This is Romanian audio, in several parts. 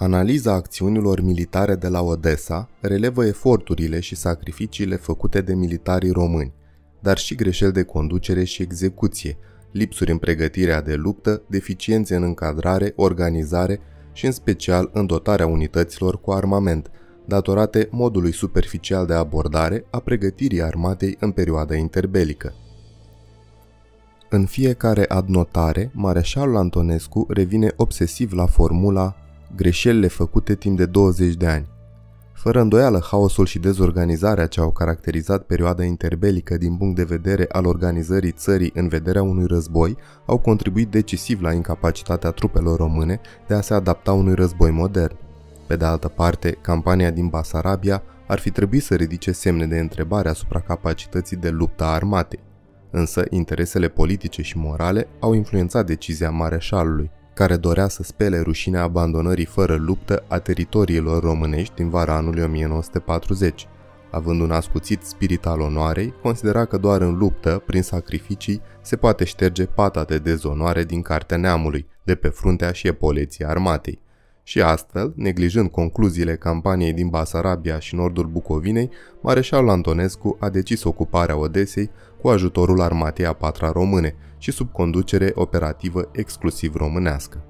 Analiza acțiunilor militare de la Odessa relevă eforturile și sacrificiile făcute de militarii români, dar și greșeli de conducere și execuție, lipsuri în pregătirea de luptă, deficiențe în încadrare, organizare și în special în dotarea unităților cu armament, datorate modului superficial de abordare a pregătirii armatei în perioada interbelică. În fiecare adnotare, Mareșalul Antonescu revine obsesiv la formula greșelile făcute timp de 20 de ani. Fără îndoială, haosul și dezorganizarea ce au caracterizat perioada interbelică din punct de vedere al organizării țării în vederea unui război au contribuit decisiv la incapacitatea trupelor române de a se adapta unui război modern. Pe de altă parte, campania din Basarabia ar fi trebuit să ridice semne de întrebare asupra capacității de luptă a armatei. Însă, interesele politice și morale au influențat decizia mareșalului care dorea să spele rușinea abandonării fără luptă a teritoriilor românești din vara anului 1940. Având un ascuțit spirit al onoarei, considera că doar în luptă, prin sacrificii, se poate șterge pata de dezonoare din cartea neamului, de pe fruntea și epoleții armatei. Și astfel, neglijând concluziile campaniei din Basarabia și nordul Bucovinei, Mareșalul Antonescu a decis ocuparea Odesei cu ajutorul armatei a patra române și sub conducere operativă exclusiv românească.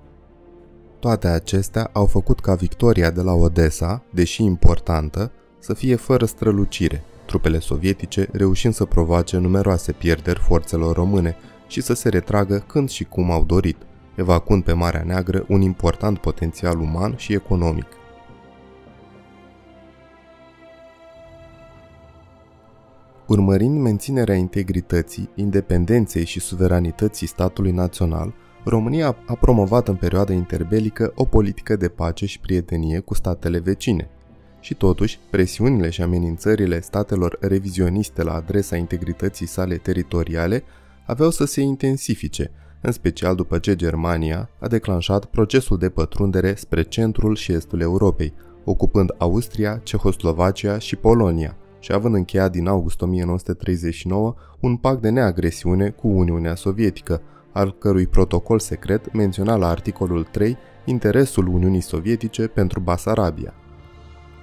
Toate acestea au făcut ca victoria de la Odessa, deși importantă, să fie fără strălucire, trupele sovietice reușind să provoace numeroase pierderi forțelor române și să se retragă când și cum au dorit, evacuând pe Marea Neagră un important potențial uman și economic. Urmărind menținerea integrității, independenței și suveranității statului național, România a promovat în perioada interbelică o politică de pace și prietenie cu statele vecine. Și totuși, presiunile și amenințările statelor revizioniste la adresa integrității sale teritoriale aveau să se intensifice, în special după ce Germania a declanșat procesul de pătrundere spre centrul și estul Europei, ocupând Austria, Cehoslovacia și Polonia – și având încheiat din august 1939 un pact de neagresiune cu Uniunea Sovietică, al cărui protocol secret menționa la articolul 3 interesul Uniunii Sovietice pentru Basarabia.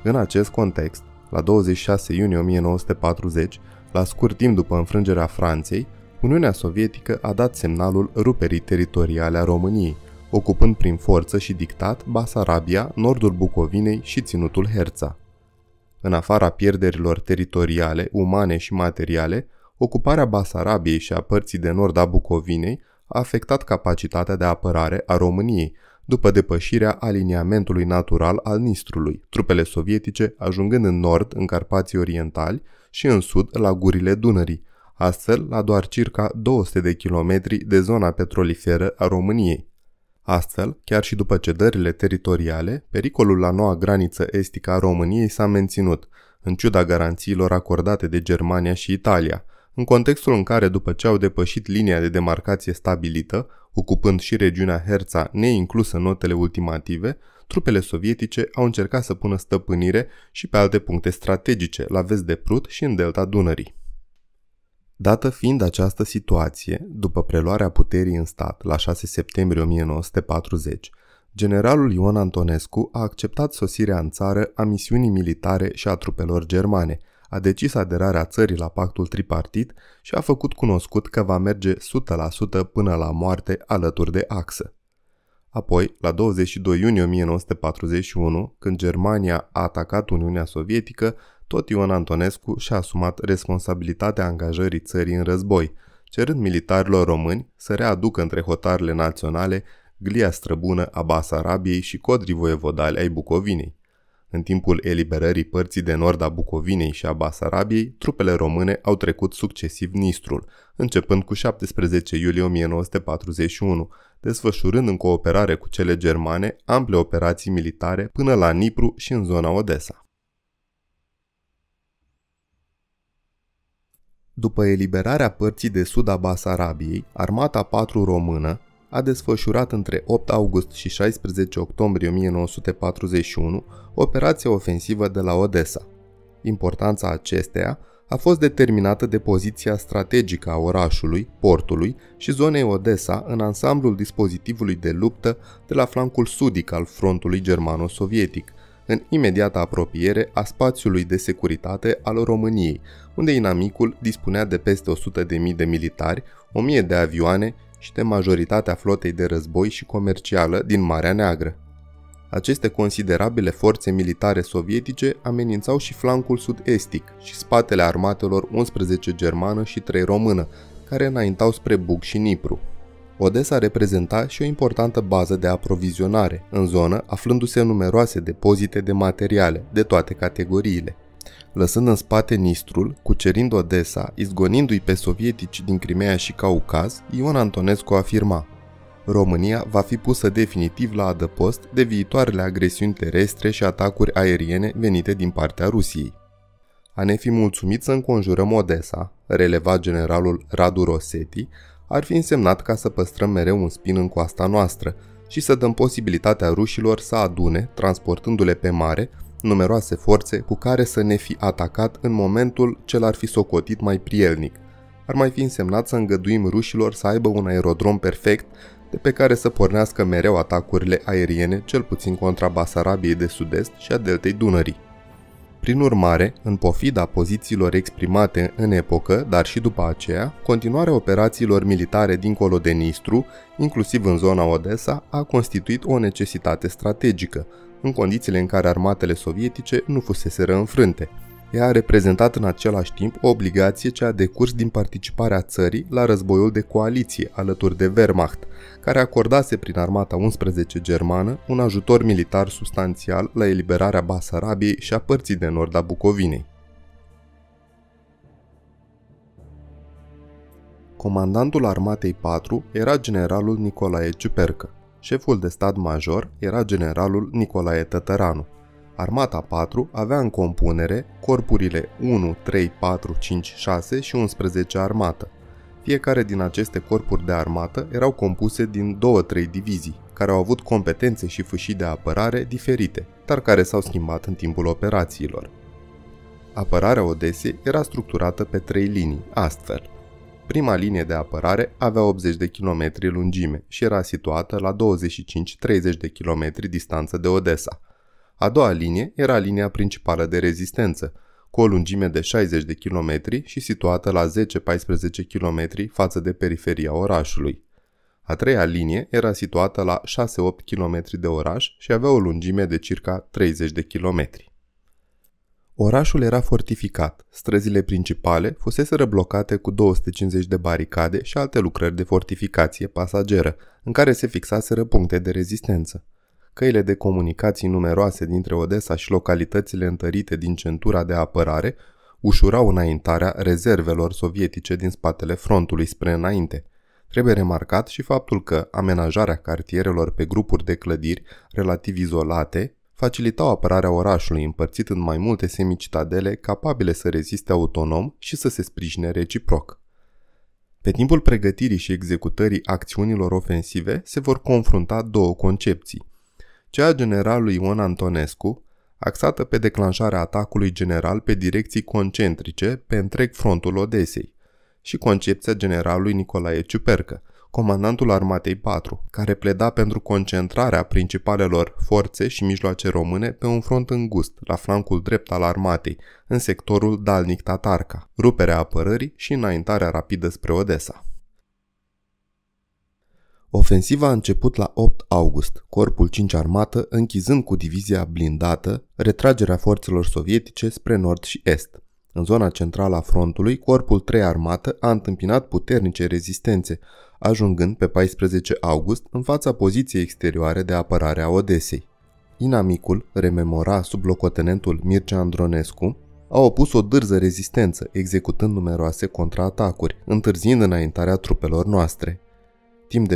În acest context, la 26 iunie 1940, la scurt timp după înfrângerea Franței, Uniunea Sovietică a dat semnalul ruperii teritoriale a României, ocupând prin forță și dictat Basarabia, nordul Bucovinei și ținutul Herța. În afara pierderilor teritoriale, umane și materiale, ocuparea Basarabiei și a părții de nord a Bucovinei a afectat capacitatea de apărare a României, după depășirea aliniamentului natural al Nistrului, trupele sovietice ajungând în nord, în Carpații Orientali, și în sud, la gurile Dunării, astfel la doar circa 200 de kilometri de zona petroliferă a României. Astfel, chiar și după cedările teritoriale, pericolul la noua graniță estică a României s-a menținut, în ciuda garanțiilor acordate de Germania și Italia, în contextul în care, după ce au depășit linia de demarcație stabilită, ocupând și regiunea Herța neinclusă în notele ultimative, trupele sovietice au încercat să pună stăpânire și pe alte puncte strategice, la vest de Prut și în delta Dunării. Dată fiind această situație, după preluarea puterii în stat la 6 septembrie 1940, generalul Ion Antonescu a acceptat sosirea în țară a misiunii militare și a trupelor germane, a decis aderarea țării la pactul tripartit și a făcut cunoscut că va merge 100% până la moarte alături de axă. Apoi, la 22 iunie 1941, când Germania a atacat Uniunea Sovietică, tot Ion Antonescu și-a asumat responsabilitatea angajării țării în război, cerând militarilor români să readucă între hotarele naționale glia străbună a Basarabiei și codrii voievodali ai Bucovinei. În timpul eliberării părții de nord a Bucovinei și a Basarabiei, trupele române au trecut succesiv Nistrul, începând cu 17 iulie 1941, desfășurând în cooperare cu cele germane ample operații militare până la Nipru și în zona Odessa. După eliberarea părții de sud a Basarabiei, armata 4 română a desfășurat între 8 august și 16 octombrie 1941 operația ofensivă de la Odessa. Importanța acesteia a fost determinată de poziția strategică a orașului, portului și zonei Odessa în ansamblul dispozitivului de luptă de la flancul sudic al frontului germano-sovietic, în imediată apropiere a spațiului de securitate al României, unde inamicul dispunea de peste 100.000 de militari, 1000 de avioane și de majoritatea flotei de război și comercială din Marea Neagră. Aceste considerabile forțe militare sovietice amenințau și flancul sud-estic și spatele armatelor 11 germană și 3 română, care înaintau spre Bug și Nipru. Odessa reprezenta și o importantă bază de aprovizionare în zonă, aflându-se numeroase depozite de materiale de toate categoriile. Lăsând în spate Nistrul, cucerind Odessa, izgonindu-i pe sovietici din Crimea și Caucaz, Ion Antonescu afirma România va fi pusă definitiv la adăpost de viitoarele agresiuni terestre și atacuri aeriene venite din partea Rusiei. A ne fi mulțumit să înconjurăm Odessa, releva generalul Radu Rossetti, ar fi însemnat ca să păstrăm mereu un spin în coasta noastră și să dăm posibilitatea rușilor să adune, transportându-le pe mare, numeroase forțe cu care să ne fi atacat în momentul ce l-ar fi socotit mai prielnic. Ar mai fi însemnat să îngăduim rușilor să aibă un aerodrom perfect de pe care să pornească mereu atacurile aeriene, cel puțin contra Basarabiei de sud-est și a deltei Dunării. Prin urmare, în pofida pozițiilor exprimate în epocă, dar și după aceea, continuarea operațiilor militare dincolo de Nistru, inclusiv în zona Odessa, a constituit o necesitate strategică, în condițiile în care armatele sovietice nu fuseseră înfrânte. Ea a reprezentat în același timp o obligație ce a decurs din participarea țării la războiul de coaliție alături de Wehrmacht, care acordase prin armata 11 germană un ajutor militar substanțial la eliberarea Basarabiei și a părții de nord a Bucovinei. Comandantul armatei 4 era generalul Nicolae Ciupercă. Șeful de stat major era generalul Nicolae Tătăranu. Armata 4 avea în compunere corpurile 1, 3, 4, 5, 6 și 11 armată. Fiecare din aceste corpuri de armată erau compuse din 2-3 divizii, care au avut competențe și fâșii de apărare diferite, dar care s-au schimbat în timpul operațiilor. Apărarea Odesei era structurată pe trei linii, astfel. Prima linie de apărare avea 80 de km lungime și era situată la 25-30 de km distanță de Odessa. A doua linie era linia principală de rezistență, cu o lungime de 60 de km și situată la 10-14 km față de periferia orașului. A treia linie era situată la 6-8 km de oraș și avea o lungime de circa 30 de km. Orașul era fortificat, străzile principale fusese blocate cu 250 de baricade și alte lucrări de fortificație pasageră, în care se fixaseră puncte de rezistență. Căile de comunicații numeroase dintre Odessa și localitățile întărite din centura de apărare ușurau înaintarea rezervelor sovietice din spatele frontului spre înainte. Trebuie remarcat și faptul că amenajarea cartierelor pe grupuri de clădiri relativ izolate facilitau apărarea orașului împărțit în mai multe semicitadele capabile să reziste autonom și să se sprijine reciproc. Pe timpul pregătirii și executării acțiunilor ofensive se vor confrunta două concepții – cea a generalului Ion Antonescu, axată pe declanșarea atacului general pe direcții concentrice pe întreg frontul Odesei, și concepția generalului Nicolae Ciupercă, comandantul armatei 4, care pleda pentru concentrarea principalelor forțe și mijloace române pe un front îngust, la flancul drept al armatei, în sectorul Dalnic-Tatarca, ruperea apărării și înaintarea rapidă spre Odessa. Ofensiva a început la 8 august, Corpul 5 armată închizând cu divizia blindată retragerea forțelor sovietice spre nord și est. În zona centrală a frontului, Corpul 3 armată a întâmpinat puternice rezistențe, ajungând pe 14 august în fața poziției exterioare de apărare a Odesei. Inamicul, rememora sub locotenentul Mircea Andronescu, a opus o dârză rezistență, executând numeroase contraatacuri, întârziind înaintarea trupelor noastre. Timp de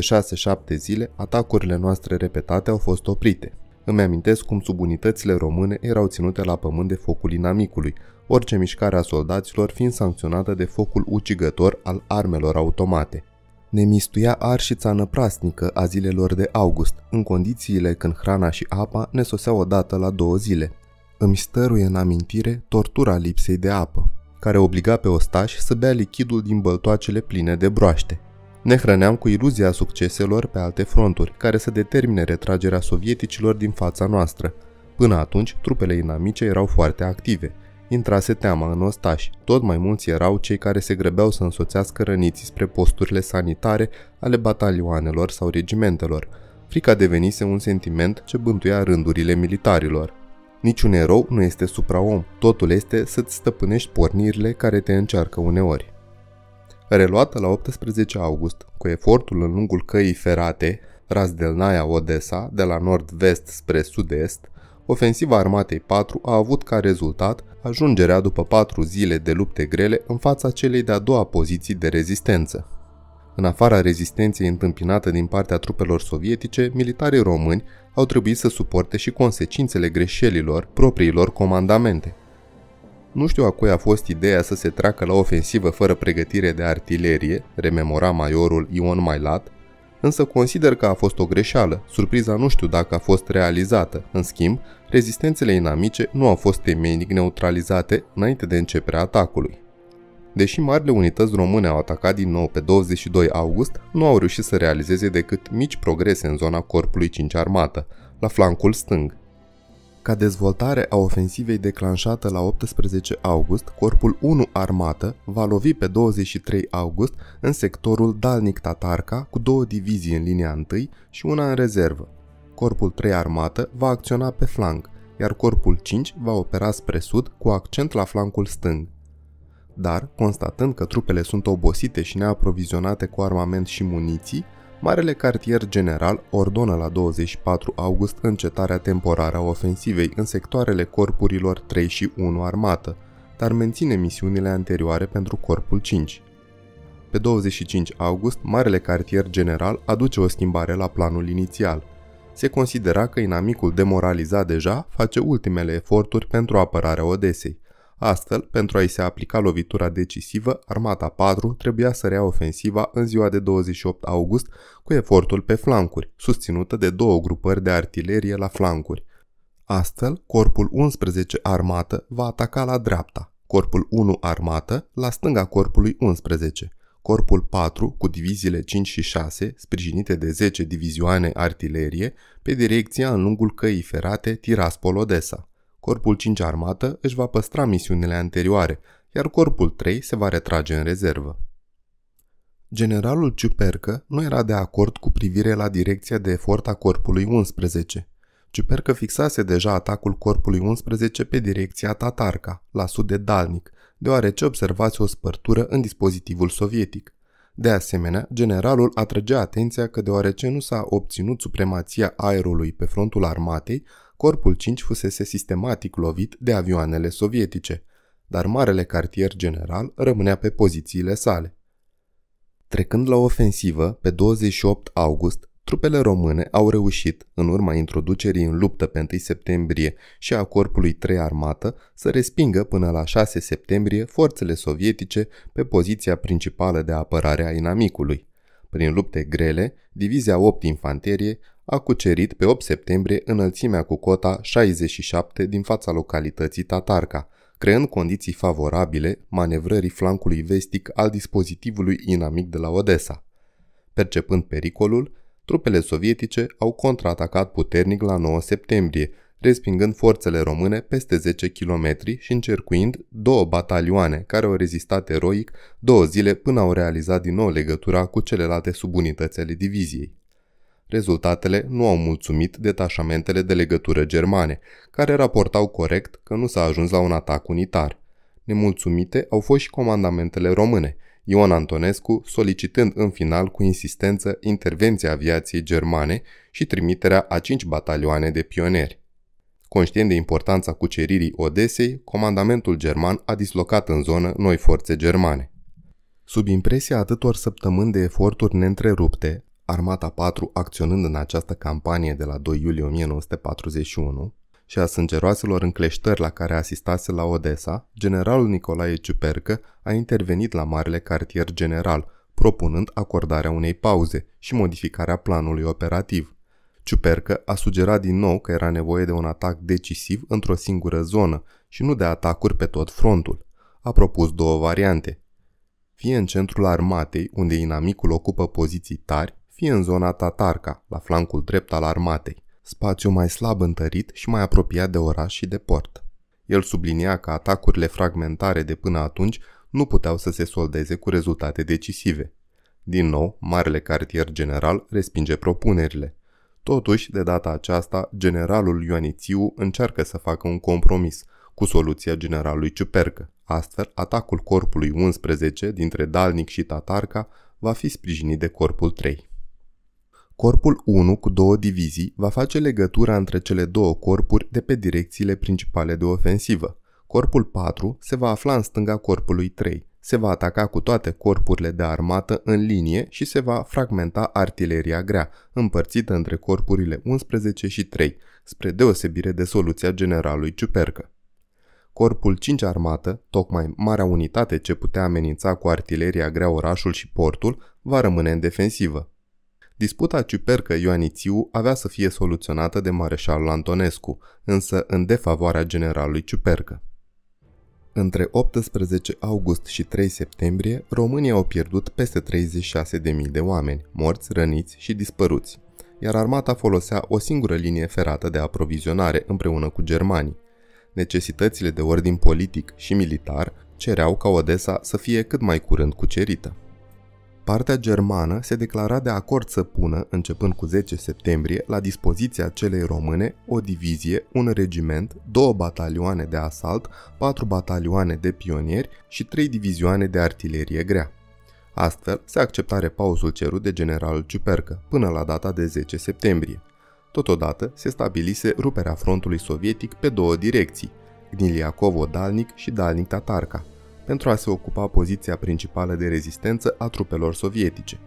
6-7 zile, atacurile noastre repetate au fost oprite. Îmi amintesc cum subunitățile române erau ținute la pământ de focul inamicului, orice mișcare a soldaților fiind sancționată de focul ucigător al armelor automate. Ne mistuia arșița năprasnică a zilelor de august, în condițiile când hrana și apa ne soseau odată la două zile. Îmi stăruie în amintire tortura lipsei de apă. care obliga pe ostași să bea lichidul din băltoacele pline de broaște. Ne hrăneam cu iluzia succeselor pe alte fronturi, care să determine retragerea sovieticilor din fața noastră. Până atunci, trupele inamice erau foarte active. Intrase teama în ostași. Tot mai mulți erau cei care se grăbeau să însoțească răniții spre posturile sanitare ale batalioanelor sau regimentelor. Frica devenise un sentiment ce bântuia rândurile militarilor. Niciun erou nu este supraom, totul este să-ți stăpânești pornirile care te încearcă uneori. Reluată la 18 august, cu efortul în lungul căii ferate, Razdelnaia-Odessa, de la nord-vest spre sud-est, ofensiva armatei 4 a avut ca rezultat ajungerea după patru zile de lupte grele în fața celei de-a doua poziții de rezistență. În afara rezistenței întâmpinată din partea trupelor sovietice, militarii români au trebuit să suporte și consecințele greșelilor propriilor comandamente. Nu știu a cui a fost ideea să se treacă la ofensivă fără pregătire de artilerie, rememora majorul Ion Mailat, însă consider că a fost o greșeală, surpriza nu știu dacă a fost realizată. În schimb, rezistențele inamice nu au fost temeinic neutralizate înainte de începerea atacului. Deși marile unități române au atacat din nou pe 22 august, nu au reușit să realizeze decât mici progrese în zona corpului 5 armată, la flancul stâng. Ca dezvoltare a ofensivei declanșată la 18 august, Corpul 1 Armată va lovi pe 23 august în sectorul Dalnic-Tatarca cu două divizii în linia 1 și una în rezervă. Corpul 3 Armată va acționa pe flanc, iar Corpul 5 va opera spre sud cu accent la flancul stâng dar, constatând că trupele sunt obosite și neaprovizionate cu armament și muniții, Marele cartier general ordonă la 24 august încetarea temporară a ofensivei în sectoarele corpurilor 3 și 1 armată, dar menține misiunile anterioare pentru corpul 5. Pe 25 august, Marele cartier general aduce o schimbare la planul inițial. Se considera că inamicul demoralizat deja face ultimele eforturi pentru apărarea Odesei, Astfel, pentru a-i se aplica lovitura decisivă, Armata 4 trebuia să rea ofensiva în ziua de 28 august cu efortul pe flancuri, susținută de două grupări de artilerie la flancuri. Astfel, Corpul 11 Armată va ataca la dreapta, Corpul 1 Armată la stânga Corpului 11, Corpul 4, cu diviziile 5 și 6, sprijinite de 10 divizioane artilerie, pe direcția în lungul căii ferate Tiraspol-Odessa. Corpul 5 armată își va păstra misiunile anterioare, iar Corpul 3 se va retrage în rezervă. Generalul Ciupercă nu era de acord cu privire la direcția de efort a Corpului 11. Ciupercă fixase deja atacul Corpului 11 pe direcția Tatarca, la sud de Dalnic, deoarece observase o spărtură în dispozitivul sovietic. De asemenea, generalul atrăgea atenția că deoarece nu s-a obținut supremația aerului pe frontul armatei, Corpul 5 fusese sistematic lovit de avioanele sovietice, dar marele cartier general rămânea pe pozițiile sale. Trecând la ofensivă, pe 28 august, trupele române au reușit, în urma introducerii în luptă pe 1 septembrie și a Corpului 3 armată, să respingă până la 6 septembrie forțele sovietice pe poziția principală de apărare a inamicului. Prin lupte grele, Divizia 8 Infanterie a cucerit pe 8 septembrie înălțimea cu cota 67 din fața localității Tatarca, creând condiții favorabile manevrării flancului vestic al dispozitivului inamic de la Odessa. Percepând pericolul, trupele sovietice au contraatacat puternic la 9 septembrie, respingând forțele române peste 10 km și încercuind două batalioane care au rezistat eroic două zile până au realizat din nou legătura cu celelalte subunități ale diviziei. Rezultatele nu au mulțumit detașamentele de legătură germane, care raportau corect că nu s-a ajuns la un atac unitar. Nemulțumite au fost și comandamentele române, Ion Antonescu solicitând în final cu insistență intervenția aviației germane și trimiterea a cinci batalioane de pionieri. Conștient de importanța cuceririi Odesei, comandamentul german a dislocat în zonă noi forțe germane. Sub impresia atâtor săptămâni de eforturi neîntrerupte, Armata 4 acționând în această campanie de la 2 iulie 1941 și a sângeroaselor încleștări la care asistase la Odessa, generalul Nicolae Ciupercă a intervenit la Marele Cartier General, propunând acordarea unei pauze și modificarea planului operativ. Ciupercă a sugerat din nou că era nevoie de un atac decisiv într-o singură zonă și nu de atacuri pe tot frontul. a propus două variante. Fie în centrul armatei, unde inamicul ocupă poziții tari, fie în zona Tatarca, la flancul drept al armatei, spațiu mai slab întărit și mai apropiat de oraș și de port. El sublinia că atacurile fragmentare de până atunci nu puteau să se soldeze cu rezultate decisive. Din nou, Marele Cartier General respinge propunerile. Totuși, de data aceasta, generalul Ioanițiu încearcă să facă un compromis cu soluția generalului Ciupercă. Astfel, atacul corpului 11 dintre Dalnic și Tatarca va fi sprijinit de corpul 3. Corpul 1 cu două divizii va face legătura între cele două corpuri de pe direcțiile principale de ofensivă. Corpul 4 se va afla în stânga corpului 3. Se va ataca cu toate corpurile de armată în linie și se va fragmenta artileria grea, împărțită între corpurile 11 și 3, spre deosebire de soluția generalului Ciupercă. Corpul 5 armată, tocmai marea unitate ce putea amenința cu artileria grea orașul și portul, va rămâne în defensivă. Disputa ciupercă Ioanițiu avea să fie soluționată de mareșalul Antonescu, însă în defavoarea generalului Ciupercă. Între 18 august și 3 septembrie, România au pierdut peste 36.000 de oameni, morți, răniți și dispăruți, iar armata folosea o singură linie ferată de aprovizionare împreună cu germanii. Necesitățile de ordin politic și militar cereau ca Odessa să fie cât mai curând cucerită. Partea germană se declara de acord să pună, începând cu 10 septembrie, la dispoziția celei române o divizie, un regiment, două batalioane de asalt, patru batalioane de pionieri și trei divizioane de artilerie grea. Astfel, se accepta repausul cerut de generalul Ciupercă până la data de 10 septembrie. Totodată, se stabilise ruperea frontului sovietic pe două direcții, Gniliacovo-Dalnic și Dalnic-Tatarca, pentru a se ocupa poziția principală de rezistență a trupelor sovietice.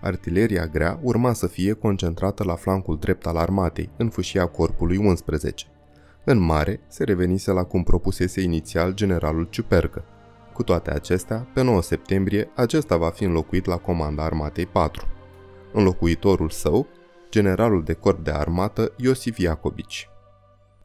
Artileria grea urma să fie concentrată la flancul drept al armatei, în fâșia corpului 11. În mare, se revenise la cum propusese inițial generalul Ciupercă. Cu toate acestea, pe 9 septembrie, acesta va fi înlocuit la comanda armatei 4. Înlocuitorul său, generalul de corp de armată Iosif Iacobici.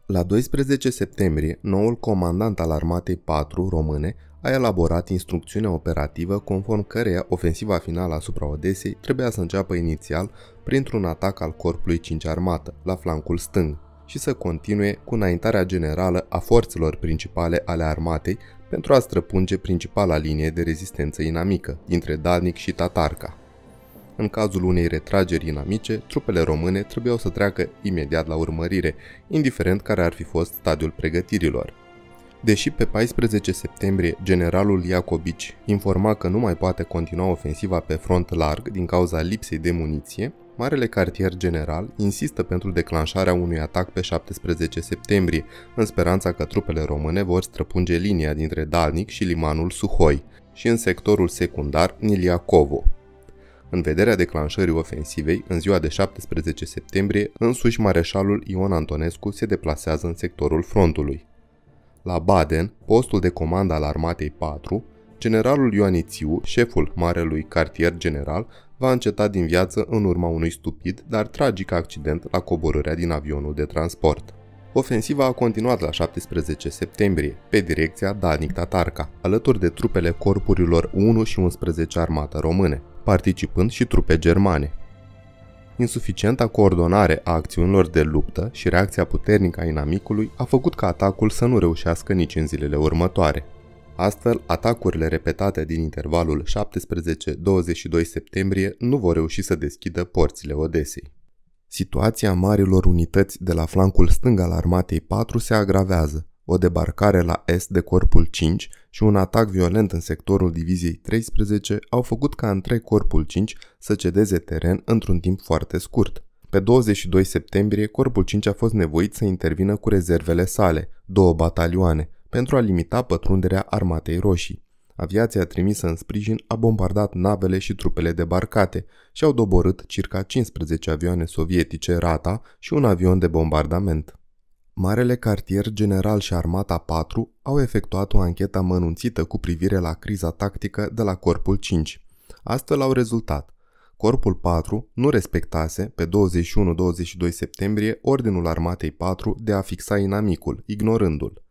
La 12 septembrie, noul comandant al armatei 4 române a elaborat instrucțiunea operativă conform căreia ofensiva finală asupra Odesei trebuia să înceapă inițial printr-un atac al corpului 5 armată, la flancul stâng, și să continue cu înaintarea generală a forțelor principale ale armatei pentru a străpunge principala linie de rezistență inamică dintre Dalnic și Tatarca. În cazul unei retrageri inamice, trupele române trebuiau să treacă imediat la urmărire, indiferent care ar fi fost stadiul pregătirilor. Deși pe 14 septembrie generalul Iacobici informa că nu mai poate continua ofensiva pe front larg din cauza lipsei de muniție, Marele Cartier General insistă pentru declanșarea unui atac pe 17 septembrie, în speranța că trupele române vor străpunge linia dintre Dalnic și limanul Suhoi și în sectorul secundar Niliacovo. În vederea declanșării ofensivei, în ziua de 17 septembrie, însuși mareșalul Ion Antonescu se deplasează în sectorul frontului. La Baden, postul de comandă al Armatei 4, generalul Ioanițiu, șeful Marelui Cartier General, va înceta din viață în urma unui stupid, dar tragic accident la coborârea din avionul de transport. Ofensiva a continuat la 17 septembrie, pe direcția Dalnic-Tatarca, alături de trupele corpurilor 1 și 11 armată române, participând și trupe germane. Insuficienta coordonare a acțiunilor de luptă și reacția puternică a inamicului a făcut ca atacul să nu reușească nici în zilele următoare. Astfel, atacurile repetate din intervalul 17-22 septembrie nu vor reuși să deschidă porțile Odesei. Situația marilor unități de la flancul stâng al armatei 4 se agravează, o debarcare la est de corpul 5 și un atac violent în sectorul diviziei 13 au făcut ca întreg corpul 5 să cedeze teren într-un timp foarte scurt. Pe 22 septembrie, corpul 5 a fost nevoit să intervină cu rezervele sale, două batalioane, pentru a limita pătrunderea armatei roșii. Aviația trimisă în sprijin a bombardat navele și trupele debarcate și au doborât circa 15 avioane sovietice Rata și un avion de bombardament. Marele Cartier General și Armata 4 au efectuat o anchetă amănunțită cu privire la criza tactică de la Corpul 5. Astfel au rezultat. Corpul 4 nu respectase, pe 21-22 septembrie, ordinul Armatei 4 de a fixa inamicul, ignorându-l.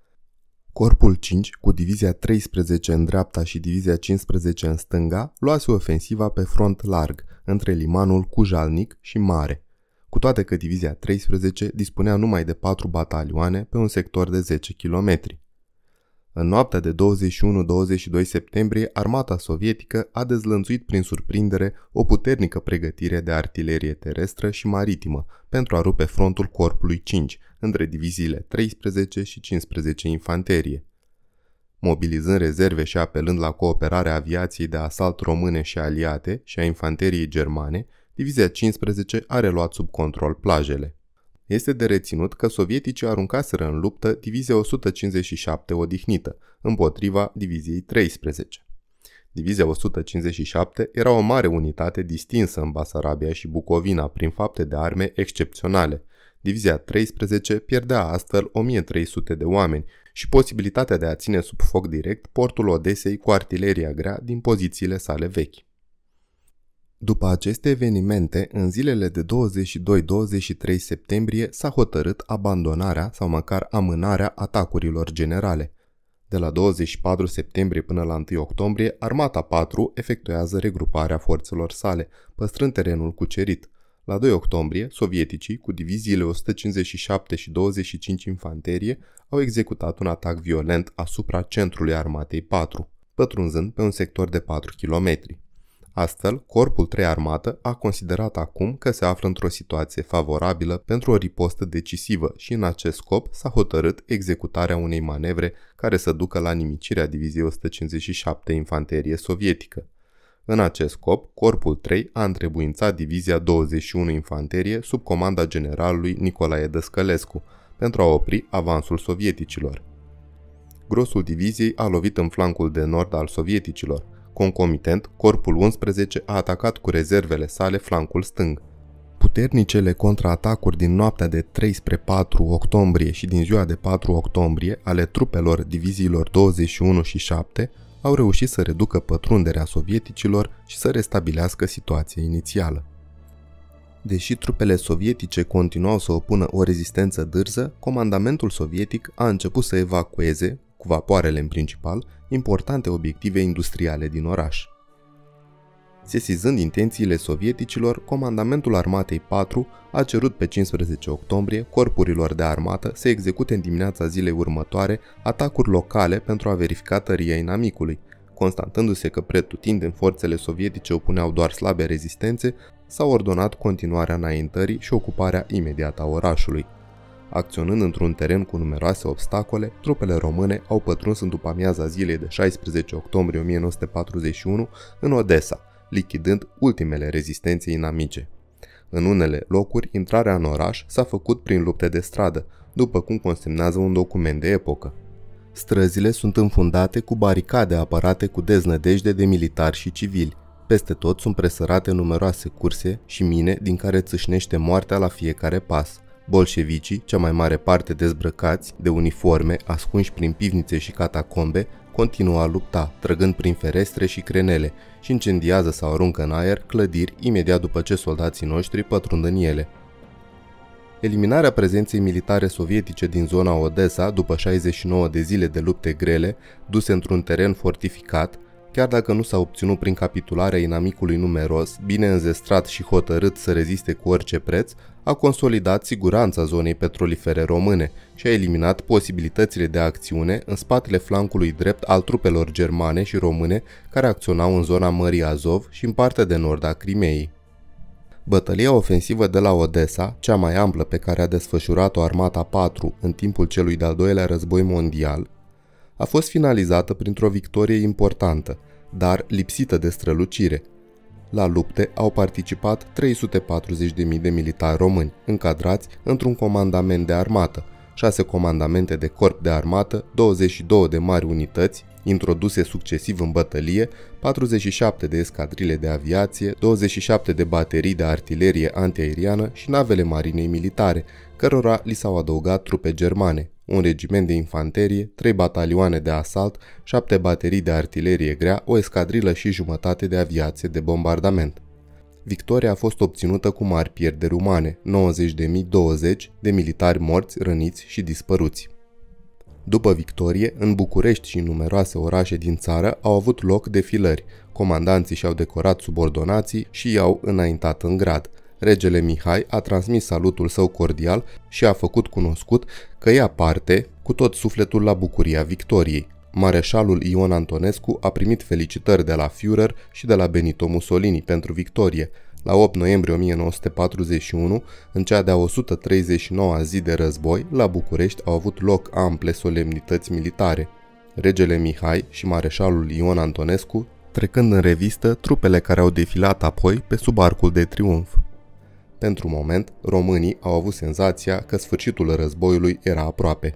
Corpul 5, cu divizia 13 în dreapta și divizia 15 în stânga, luase ofensiva pe front larg, între limanul Cujalnic și Mare, cu toate că divizia 13 dispunea numai de 4 batalioane pe un sector de 10 km. În noaptea de 21-22 septembrie, armata sovietică a dezlănțuit prin surprindere o puternică pregătire de artilerie terestră și maritimă pentru a rupe frontul corpului 5 între diviziile 13 și 15 infanterie. Mobilizând rezerve și apelând la cooperarea aviației de asalt române și aliate și a infanteriei germane, divizia 15 a reluat sub control plajele. Este de reținut că sovieticii aruncaseră în luptă divizia 157 odihnită, împotriva diviziei 13. Divizia 157 era o mare unitate distinsă în Basarabia și Bucovina prin fapte de arme excepționale. Divizia 13 pierdea astfel 1300 de oameni și posibilitatea de a ține sub foc direct portul Odesei cu artileria grea din pozițiile sale vechi. După aceste evenimente, în zilele de 22-23 septembrie s-a hotărât abandonarea sau măcar amânarea atacurilor generale. De la 24 septembrie până la 1 octombrie, Armata 4 efectuează regruparea forțelor sale, păstrând terenul cucerit. La 2 octombrie, sovieticii, cu diviziile 157 și 25 infanterie, au executat un atac violent asupra centrului armatei 4, pătrunzând pe un sector de 4 km. Astfel, Corpul 3 Armată a considerat acum că se află într-o situație favorabilă pentru o ripostă decisivă și în acest scop s-a hotărât executarea unei manevre care să ducă la nimicirea Diviziei 157 Infanterie Sovietică. În acest scop, Corpul 3 a întrebuințat Divizia 21 Infanterie sub comanda generalului Nicolae Dăscălescu pentru a opri avansul sovieticilor. Grosul diviziei a lovit în flancul de nord al sovieticilor, Concomitent, Corpul 11 a atacat cu rezervele sale flancul stâng. Puternicele contraatacuri din noaptea de 3 spre 4 octombrie și din ziua de 4 octombrie ale trupelor diviziilor 21 și 7 au reușit să reducă pătrunderea sovieticilor și să restabilească situația inițială. Deși trupele sovietice continuau să opună o rezistență dârză, comandamentul sovietic a început să evacueze, cu vapoarele în principal, importante obiective industriale din oraș. Sesizând intențiile sovieticilor, comandamentul armatei 4 a cerut pe 15 octombrie corpurilor de armată să execute în dimineața zilei următoare atacuri locale pentru a verifica tăria inamicului, constatându-se că pretutindeni forțele sovietice opuneau doar slabe rezistențe, s-a ordonat continuarea înaintării și ocuparea imediată a orașului. Acționând într-un teren cu numeroase obstacole, trupele române au pătruns în după amiaza zilei de 16 octombrie 1941 în Odessa, lichidând ultimele rezistențe inamice. În unele locuri, intrarea în oraș s-a făcut prin lupte de stradă, după cum consemnează un document de epocă. Străzile sunt înfundate cu baricade apărate cu deznădejde de militari și civili. Peste tot sunt presărate numeroase curse și mine din care țâșnește moartea la fiecare pas. Bolșevicii, cea mai mare parte dezbrăcați, de uniforme, ascunși prin pivnițe și catacombe, continuă a lupta, trăgând prin ferestre și crenele și incendiază sau aruncă în aer clădiri imediat după ce soldații noștri pătrund în ele. Eliminarea prezenței militare sovietice din zona Odessa după 69 de zile de lupte grele, duse într-un teren fortificat, chiar dacă nu s-a obținut prin capitularea inamicului numeros, bine înzestrat și hotărât să reziste cu orice preț, a consolidat siguranța zonei petrolifere române și a eliminat posibilitățile de acțiune în spatele flancului drept al trupelor germane și române care acționau în zona Mării Azov și în partea de nord a Crimeei. Bătălia ofensivă de la Odessa, cea mai amplă pe care a desfășurat-o Armata 4 în timpul celui de-al doilea război mondial, a fost finalizată printr-o victorie importantă, dar lipsită de strălucire. La lupte au participat 340.000 de militari români, încadrați într-un comandament de armată, 6 comandamente de corp de armată, 22 de mari unități, introduse succesiv în bătălie, 47 de escadrile de aviație, 27 de baterii de artilerie antiaeriană și navele marinei militare, cărora li s-au adăugat trupe germane, un regiment de infanterie, 3 batalioane de asalt, 7 baterii de artilerie grea, o escadrilă și jumătate de aviație de bombardament. Victoria a fost obținută cu mari pierderi umane, 90.020 de militari morți, răniți și dispăruți. După victorie, în București și în numeroase orașe din țară au avut loc defilări, comandanții și-au decorat subordonații și i-au înaintat în grad. Regele Mihai a transmis salutul său cordial și a făcut cunoscut că ia parte cu tot sufletul la bucuria victoriei. Mareșalul Ion Antonescu a primit felicitări de la Führer și de la Benito Mussolini pentru victorie. La 8 noiembrie 1941, în cea de-a 139-a zi de război, la București au avut loc ample solemnități militare. Regele Mihai și mareșalul Ion Antonescu trecând în revistă trupele care au defilat apoi pe sub arcul de triumf. Pentru moment, românii au avut senzația că sfârșitul războiului era aproape.